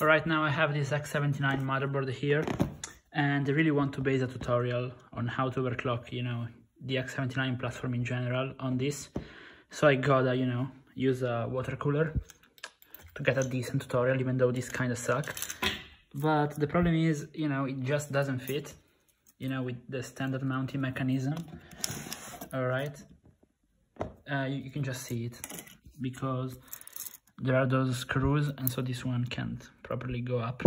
Right now I have this X79 motherboard here and I really want to base a tutorial on how to overclock, you know, the X79 platform in general on this. So I gotta, you know, use a water cooler to get a decent tutorial, even though this kind of suck. But the problem is, you know, it just doesn't fit, you know, with the standard mounting mechanism. All right, uh, you, you can just see it because there are those screws and so this one can't properly go up.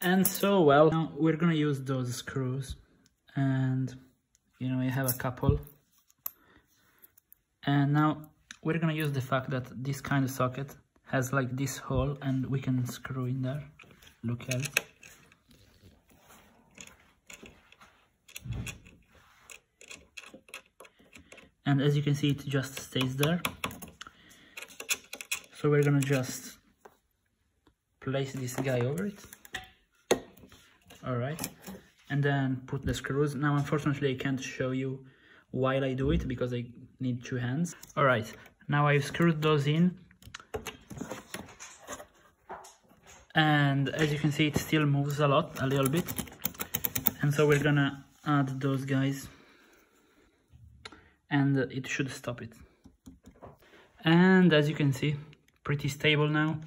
And so, well, now we're gonna use those screws and, you know, we have a couple. And now we're gonna use the fact that this kind of socket has like this hole and we can screw in there. Look at it. And as you can see, it just stays there. So we're gonna just place this guy over it. All right. And then put the screws. Now unfortunately i can't show you while i do it because i need two hands. All right. Now i've screwed those in. And as you can see it still moves a lot a little bit. And so we're gonna add those guys. And it should stop it. And as you can see pretty stable now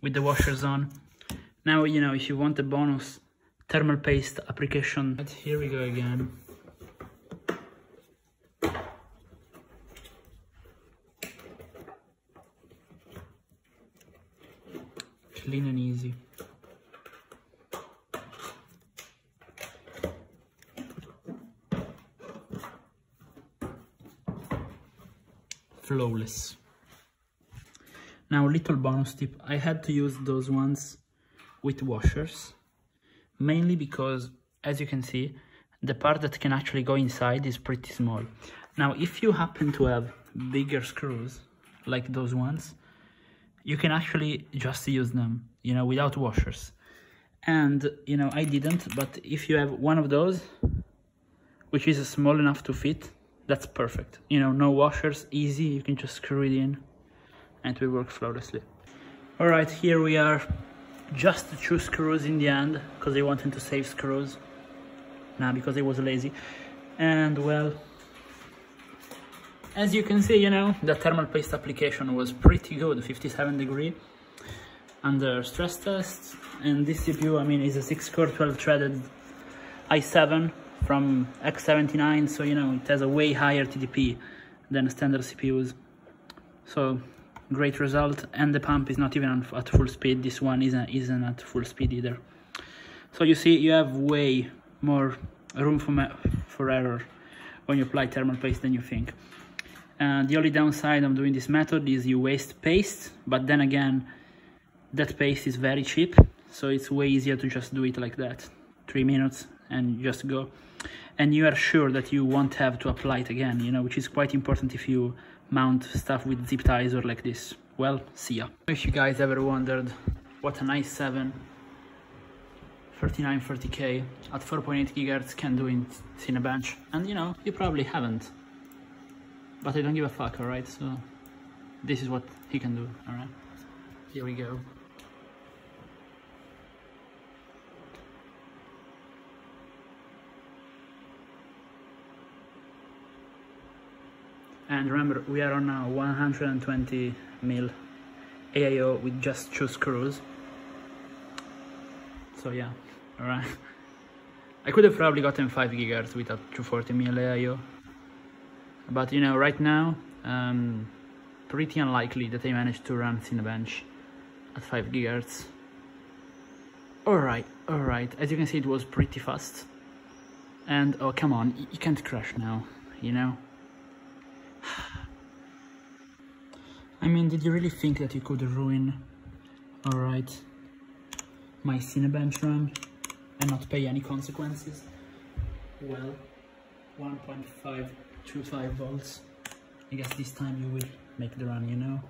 with the washers on now you know if you want a bonus thermal paste application. But here we go again. Clean and easy. Flawless. Now, little bonus tip, I had to use those ones with washers mainly because as you can see the part that can actually go inside is pretty small. Now if you happen to have bigger screws like those ones you can actually just use them you know without washers. And you know I didn't but if you have one of those which is small enough to fit that's perfect. You know no washers easy you can just screw it in and we work flawlessly. All right here we are. Just two screws in the end because they wanted to save screws. Now because I was lazy. And well as you can see you know the thermal paste application was pretty good 57 degree under stress test and this CPU I mean is a 6 core 12 threaded i7 from X79 so you know it has a way higher TDP than standard CPUs so great result and the pump is not even at full speed. This one isn't uh, isn't at full speed either. So you see you have way more room for for error when you apply thermal paste than you think. And the only downside of doing this method is you waste paste but then again that paste is very cheap so it's way easier to just do it like that. Three minutes and just go. And you are sure that you won't have to apply it again you know which is quite important if you mount stuff with zip ties or like this. Well, see ya. If you guys ever wondered what an i7 3930K at 4.8 GHz can do in Cinebench, and you know, you probably haven't. But I don't give a fuck, alright? So, this is what he can do, alright? Here we go. And remember we are on a 120 mil AIO with just two screws. So yeah all right. I could have probably gotten 5 gigahertz with a 240 mil AIO but you know right now um, pretty unlikely that I managed to run Cinebench at 5 gigahertz. Alright alright as you can see it was pretty fast. And oh come on you can't crash now you know I mean, did you really think that you could ruin, alright, my Cinebench run and not pay any consequences? Well, 1.525 volts. I guess this time you will make the run, you know?